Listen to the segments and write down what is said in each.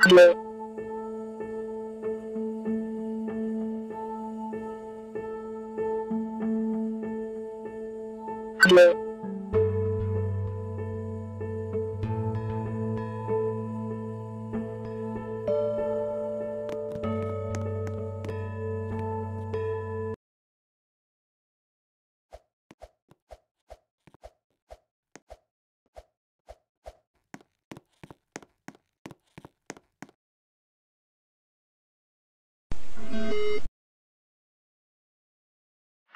くよ。Hello.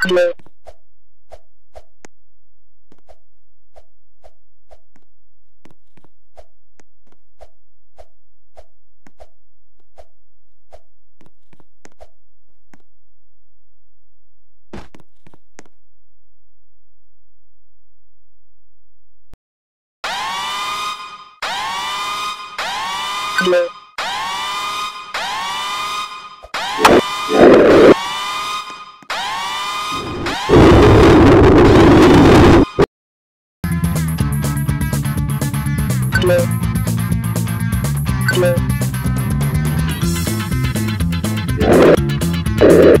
Clear. Clear. Hello.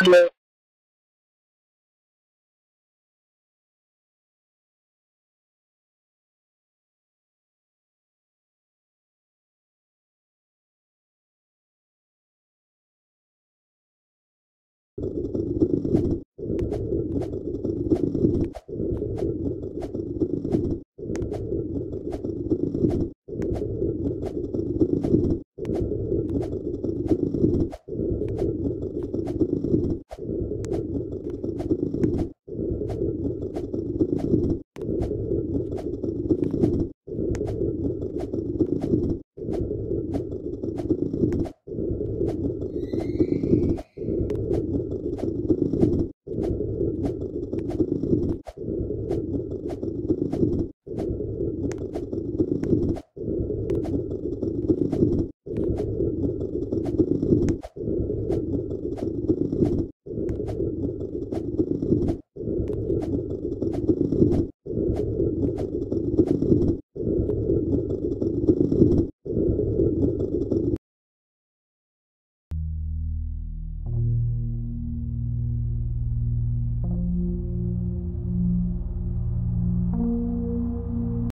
Hello. Hello.